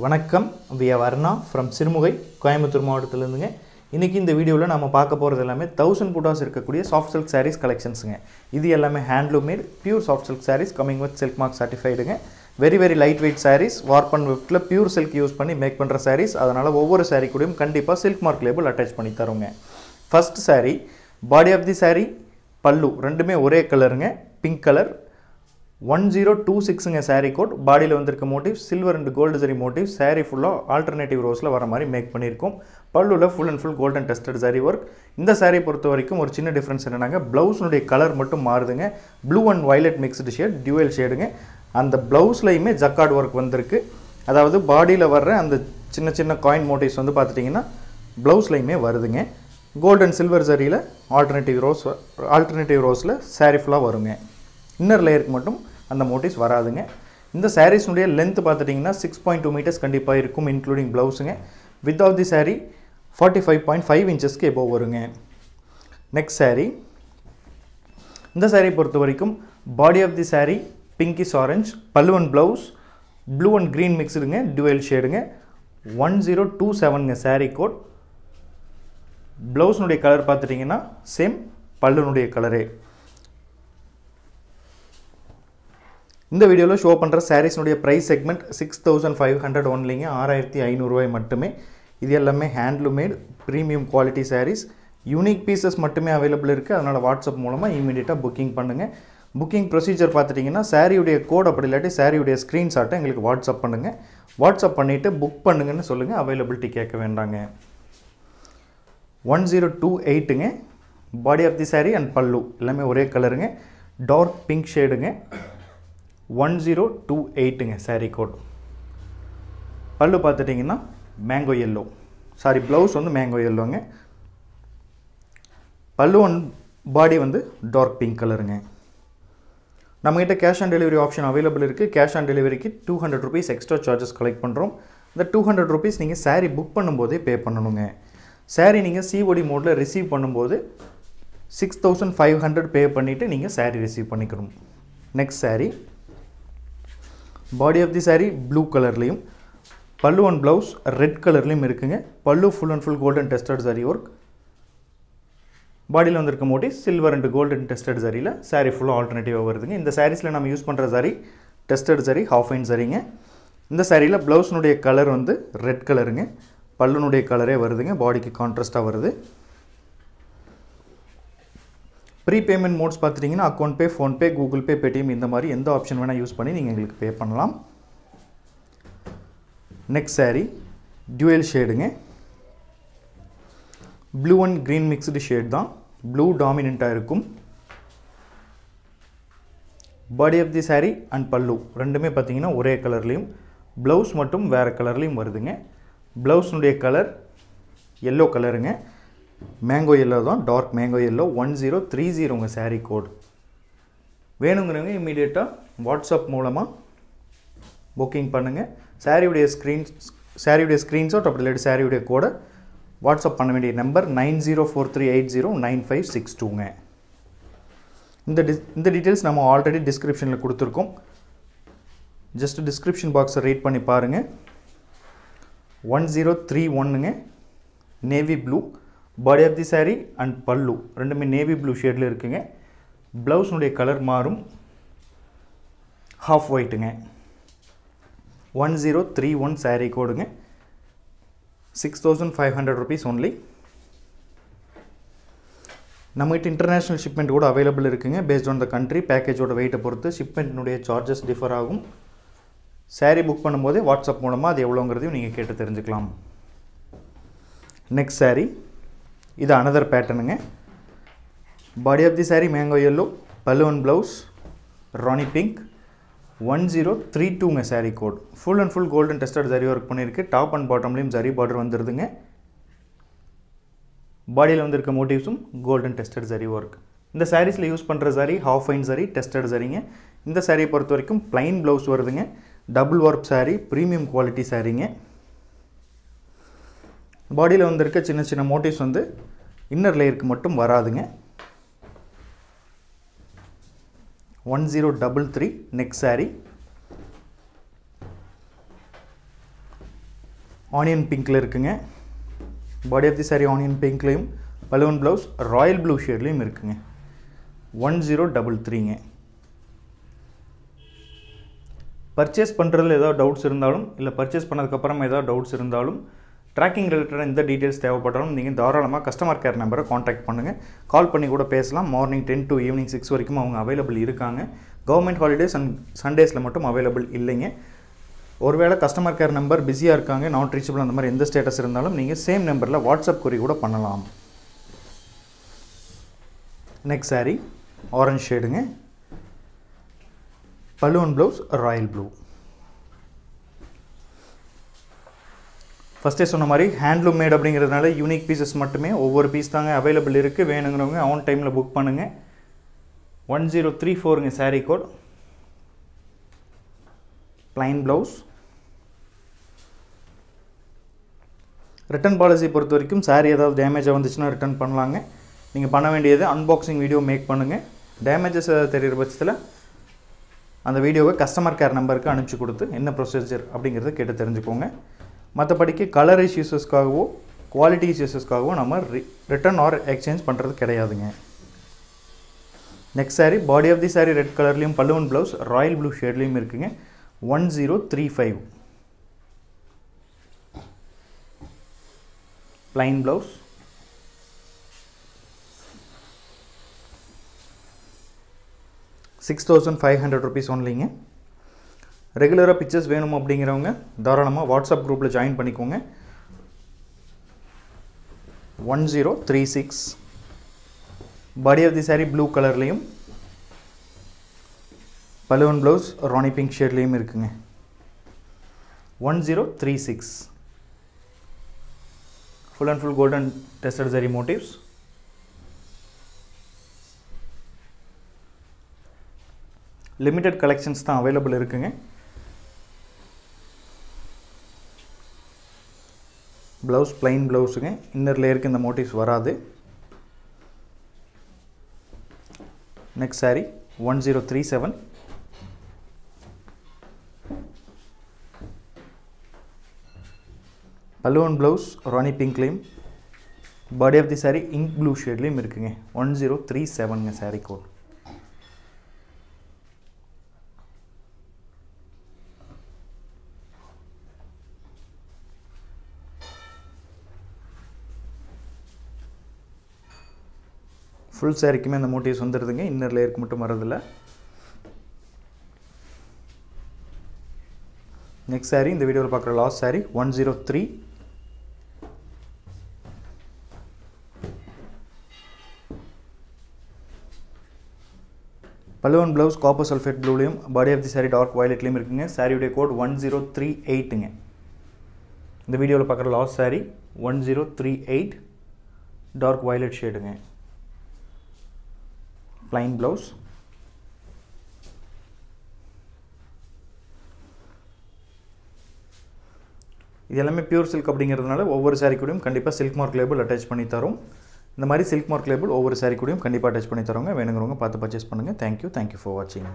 வணக்கம். V Varna from Sirumugai Coimbatore மாவட்டத்திலேருந்துங்க. இன்றைக்கி இந்த வீடியோவில் நம்ம பார்க்க போகிறது எல்லாமே தௌசண்ட் புட்டாஸ் இருக்கக்கூடிய சாஃப்ட் சில்க் சாரீஸ் கலெக்ஷன்ஸுங்க இது எல்லாமே handloom made pure soft silk sarees coming with silk mark சர்டிஃபைடுங்க very very light weight sarees warp and விஃப்டில் pure silk use பண்ணி மேக் பண்ணுற சாரீஸ் அதனால் ஒவ்வொரு சாரீ கூடயும் கண்டிப்பாக சில்க் மார்க் லேபிள் அட்டாச் பண்ணி தருங்க. First saree body of the saree pallu. ரெண்டுமே ஒரே கலருங்க pink colour one zero two சிக்ஸுங்க sari code பாடியில் வந்திருக்க மோட்டிவ் சில்வர் அண்ட் கோல்டு சரி மோட்டிவ் சாரீ ஃபுல்லாக ஆல்டர்னேட்டிவ் ரோஸில் வர மாதிரி மேக் பண்ணியிருக்கோம். பல்லுவில் full and full golden tested saree work இந்த சாரீ பொறுத்த வரைக்கும் ஒரு சின்ன டிஃப்ரென்ஸ் என்னன்னாங்க ப்ளவுஸுடைய கலர் மட்டும் மாறுதுங்க. Blue and violet mixed shade dual ஷேடுங்க அந்த ப்ளவுஸ்லையுமே ஜக்கார்ட் ஒர்க் வந்திருக்கு. அதாவது பாடியில் வர்ற அந்த சின்ன சின்ன காயின் மோட்டிவ்ஸ் வந்து பார்த்துட்டிங்கன்னா ப்ளவுஸ்லையுமே வருதுங்க. கோல்டன் அண்ட் சில்வர் சரியில் ஆல்டர்னேட்டிவ் ரோஸ் ஆல்டர்னேட்டிவ் ரோஸில் சாரீ ஃபுல்லாக வருங்க. இன்னர் லேயருக்கு மட்டும் அந்த மோட்டிவ்ஸ் வராதுங்க. இந்த சாரீஸ்னுடைய லென்த் பார்த்துட்டிங்கன்னா சிக்ஸ் பாயிண்ட் டூ மீட்டர்ஸ் கண்டிப்பாக இருக்கும் including ப்ளவுஸுங்க with of the saree forty five point five இன்ச்சஸ்க்கு above வருங்க. நெக்ஸ்ட் சாரீ இந்த சாரீ பொறுத்த வரைக்கும் body of the saree pinkish orange பல்லுவன் ப்ளவுஸ் ப்ளூ அண்ட் க்ரீன் மிக்ஸுடுங்க டுவெல் ஷேடுங்க ஒன் ஜீரோ டூ செவனுங்க சாரீ கோட் ப்ளவுஸ்னுடைய கலர் பார்த்துட்டிங்கன்னா சேம் பல்லுனுடைய கலரே இந்த வீடியோவில் ஷோ பண்ணுற சாரீஸ்னுடைய price segment six thousand five hundred ஒன்லிங்க ஆறாயிரத்தி ஐநூறுரூவாய் மட்டுமே. இது எல்லாமே handloom premium quality sarees unique pieces மட்டுமே அவைலபிள் இருக்குது அதனால் வாட்ஸ்அப் மூலமாக இமீடியட்டாக புக்கிங் பண்ணுங்கள் புக்கிங் ப்ரொசீஜர் பார்த்துட்டிங்கன்னா சாரியுடைய கோட் அப்படி இல்லாட்டி சாரியுடைய ஸ்க்ரீன்ஷாட்டை எங்களுக்கு வாட்ஸ்அப் பண்ணுங்கள் வாட்ஸ்அப் பண்ணிவிட்டு புக் பண்ணுங்கன்னு சொல்லுங்கள் அவைலபிலிட்டி கேட்க வேண்டாங்க. ஒன் ஜீரோ டூ எயிட்டுங்க body of the saree and pallu எல்லாமே ஒரே கலருங்க டார்க் பிங்க் ஷேடுங்க ஒன் ஜீரோ டூ எயிட்டுங்க சாரீ கோட் பல்லு பார்த்துட்டிங்கன்னா மேங்கோ எல்லோ சாரி ப்ளவுஸ் வந்து மேங்கோ எல்லோங்க பல்லு ஒன் பாடி வந்து டார்க் பிங்க் கலருங்க நம்மகிட்ட cash on delivery option available இருக்குது கேஷ் ஆன் டெலிவரிக்கு two hundred rupees extra charges collect பண்ணுறோம் இந்த டூ ஹண்ட்ரட் ருபீஸ் நீங்கள் சாரீ புக் பண்ணும்போதே பே பண்ணணுங்க. சாரீ நீங்கள் சிஓடி மோடில் ரிசீவ் பண்ணும்போது six thousand five hundred pay பண்ணிவிட்டு நீங்கள் சாரீ ரிசீவ் பண்ணிக்கணும். Next saree body of the saree blue கலர்லேயும் பல்லு அண்ட் ப்ளவுஸ் ரெட் கலர்லேயும் இருக்குங்க. Pallu full and full golden tested saree work பாடியில் வந்திருக்க motive silver and golden tested சாரியில் saree ஃபுல்லாக ஆல்டர்னேட்டிவாக வருதுங்க. இந்த சாரீஸில் நம்ம யூஸ் பண்ணுற சாரீ டெஸ்டட் saree ஹாஃப் ஐன் சரிங்க இந்த சாரியில் ப்ளவுஸ்னுடைய கலர் வந்து ரெட் கலருங்க பல்லுனுடைய கலரே வருதுங்க. பாடிக்கு கான்ட்ராஸ்ட்டாக வருது. ப்ரீ பேமெண்ட் மோட்ஸ் பார்த்துட்டிங்கன்னா account pay PhonePe Google pay Paytm இந்த மாதிரி எந்த ஆப்ஷன் வேணால் யூஸ் பண்ணி நீங்கள் எங்களுக்கு பே பண்ணலாம். Next saree dual ஷேடுங்க blue and green mixed shade தான். ப்ளூ டாமினண்ட்டாக இருக்கும். Body of the saree and பல்லு ரெண்டுமே பார்த்தீங்கன்னா ஒரே கலர்லேயும் ப்ளவுஸ் மட்டும் வேறு கலர்லேயும் வருதுங்க. ப்ளவுஸ்னுடைய கலர் எல்லோ கலருங்க மேங்கோ எல்லோ தான் dark mango yellow one zero three zero உங்கள் சாரீ கோட் வேணுங்கிறவங்க இமீடியட்டாக வாட்ஸ்அப் மூலமாக புக்கிங் பண்ணுங்கள் சாரியுடைய ஸ்க்ரீன் சாரியுடைய ஸ்க்ரீன்ஷாட் அப்படி இல்லாட்டி சாரியுடைய கோடை வாட்ஸ்அப் பண்ண வேண்டிய number nine zero four three eight zero nine five six டூங்க இந்த டி இந்த டீட்டெயில்ஸ் நம்ம ஆல்ரெடி டிஸ்கிரிப்ஷனில் கொடுத்துருக்கோம். ஜஸ்ட் டிஸ்கிரிப்ஷன் பாக்ஸை ரீட் பண்ணி பாருங்கள் one zero three ஒன்னுங்க navy blue body of the saree and பல்லு ரெண்டுமே நேவி ப்ளூ ஷேடில் இருக்குங்க. ப்ளவுஸ்னுடைய கலர் மாறும். Half ஒயிட்டுங்க one zero three one saree கோடுங்க. Six thousand five hundred rupees only நம்மகிட்ட இன்டர்நேஷ்னல் ஷிப்மெண்ட் கூட அவைலபிள் இருக்குங்க. பேஸ்ட் ஆன் த கண்ட்ரி பேக்கேஜோட வெயிட்டை பொறுத்து ஷிப்மெண்ட்னுடைய சார்ஜஸ் டிஃபர் ஆகும். சாரீ புக் பண்ணும்போதே வாட்ஸ்அப் மூலமாக அது எவ்வளோங்கிறதையும் நீங்கள் கேட்டு தெரிஞ்சுக்கலாம். நெக்ஸ்ட் சாரீ இது another பேட்டர்னுங்க body of the saree mango yellow பல்லுவன் blouse rani pink one zero three டூங்க saree code full and full golden tested zari work பண்ணியிருக்கு டாப் அண்ட் பாட்டம்லேயும் ஜரி பார்டர் வந்துடுதுங்க பாடியில் வந்திருக்க மோட்டிவ்ஸும் கோல்டன் டெஸ்டட் ஜரி ஒர்க் இந்த சாரீஸில் யூஸ் பண்ணுற சாரி ஹாஃப் ஃபைன் சரி டெஸ்டட் சரிங்க இந்த சாரியை பொறுத்த வரைக்கும் ப்ளைன் ப்ளவுஸ் வருதுங்க. Double work saree premium quality சாரீங்க பாடியில் வந்திருக்க சின்ன சின்ன மோட்டிவ்ஸ் வந்து இன்னர் லேயருக்கு மட்டும் வராதுங்க. One zero double three neck saree onion பிங்க்கில் இருக்குங்க. Body of the saree onion பிங்க்லேயும் balloon blouse royal blue ஷேட்லேயும் இருக்குங்க. ஒன் ஜீரோ டபுள் த்ரீங்க. பர்ச்சேஸ் பண்ணுறதுல ஏதாவது டவுட்ஸ் இருந்தாலும் இல்லை பர்ச்சேஸ் பண்ணதுக்கப்புறம் ஏதாவது டவுட்ஸ் இருந்தாலும் ட்ராக்கிங் ரிலேட்டடாக எந்த டீட்டெயில்ஸ் தேவைப்பட்டாலும் நீங்கள் தாராளமாக கஸ்டமர் கேர் நம்பரை காண்டாக்ட் பண்ணுங்கள் கால் பண்ணி கூட பேசலாம். Morning ten to evening six வரைக்கும் அவங்க அவைலபிள் இருக்காங்க. கவர்மெண்ட் ஹாலிடேஸ் அண்ட் சண்டேஸில் மட்டும் அவைலபிள் இல்லைங்க. ஒருவேளை கஸ்டமர் கேர் நம்பர் பிஸியாக இருக்காங்க நாட் ரீச்சபிள் அந்த மாதிரி எந்த ஸ்டேட்டஸ் இருந்தாலும் நீங்கள் சேம் நம்பரில் வாட்ஸ்அப் குறி கூட பண்ணலாம். நெக்ஸ்ட் சாரீ ஆரஞ்ச் ஷேடுங்க பலூன் ப்ளவுஸ் ராயல் ப்ளூ ஃபஸ்ட்டே சொன்ன மாதிரி ஹேண்ட்லூம் மேட் அப்படிங்கிறதுனால யூனிக் பீசஸ் மட்டுமே ஒவ்வொரு பீஸ் தாங்க அவைலபிள் இருக்குது வேணுங்கிறவங்க ஆன் டைமில் புக் பண்ணுங்கள் one zero three ஃபோருங்க saree code plain blouse return policy பொறுத்த வரைக்கும் சாரீ ஏதாவது டேமேஜாக வந்துச்சுன்னா ரிட்டன் பண்ணலாங்க. நீங்கள் பண்ண வேண்டியது அன்பாக்சிங் வீடியோ மேக் பண்ணுங்கள் டேமேஜஸ் ஏதாவது தெரிகிற பட்சத்தில் அந்த வீடியோவை கஸ்டமர் கேர் நம்பருக்கு அனுப்பிச்சி கொடுத்து என்ன ப்ரொசீஜர் அப்படிங்கிறத கேட்டு தெரிஞ்சுக்கோங்க. மற்றபடிக்கு கலர் இஷ்யூஸஸ்க்காகவோ குவாலிட்டி இஷ்யூஸஸ்க்காகவோ நம்ம ரிட்டர்ன் ஆர் எக்ஸ்சேஞ்ச் பண்ணுறது கிடையாதுங்க. Next saree body of the saree red கலர்லேயும் பல்லுவன் ப்ளவுஸ் ராயல் ப்ளூ ஷேட்லேயும் இருக்குங்க. One zero three five plain blouse six thousand five hundred rupees ஒன்லிங்க ரெகுலராக பிக்சர்ஸ் வேணும் அப்படிங்கிறவங்க தாராளமாக வாட்ஸ்அப் குரூப்பில் ஜாயின் பண்ணிக்கோங்க. One zero three six body of the saree blue கலர்லேயும் பலுவன் ப்ளவுஸ் ராணி பிங்க் ஷேட்லேயும் இருக்குங்க. One zero three six full and full golden tested சரி மோட்டிவ்ஸ் லிமிட்டட் கலெக்ஷன்ஸ் தான் அவைலபிள் இருக்குங்க. ப்ளவுஸ் பிளைன் ப்ளவுஸுங்க இன்னர் லேயருக்கு இந்த மோட்டிவ்ஸ் வராது next saree one zero three seven balloon blouse rani பிங்க்லேயும் body of the saree ink blue ஷேட்லேயும் இருக்குங்க one zero three செவனுங்க sari code full சேரீக்குமே அந்த மோட்டிவ்ஸ் வந்துடுதுங்க இன்னர் லேயருக்கு மட்டும் வரதில்ல நெக்ஸ்ட் சாரீ இந்த வீடியோவில் பார்க்குற last saree one zero three பலுவன் blouse copper sulphate ப்ளூலையும் body of the saree dark வயலட்லேயும் இருக்குங்க. சாரியுடைய கோட் ஒன் ஜீரோ த்ரீ எயிட்டுங்க இந்த வீடியோவில் பார்க்குற last saree one zero three eight dark violet ஷேடுங்க plain blouse. இது எல்லாமே பியூர் சில்க் அப்படிங்கிறதுனால ஒவ்வொரு சாரீ கூடயும் கண்டிப்பாக சில்க் மார்க் லேபிள் அட்டாச் பண்ணி தரும். இந்த மாதிரி சில்க் மார்க் லேபிள் ஒவ்வொரு சாரீ கூடயும் கண்டிப்பாக அட்டாச் பண்ணி தரோங்க வேணுங்கிறவங்க பார்த்து பர்ச்சேஸ் பண்ணுங்கள் தேங்க்யூ தேங்க்யூ ஃபார் வாட்சிங்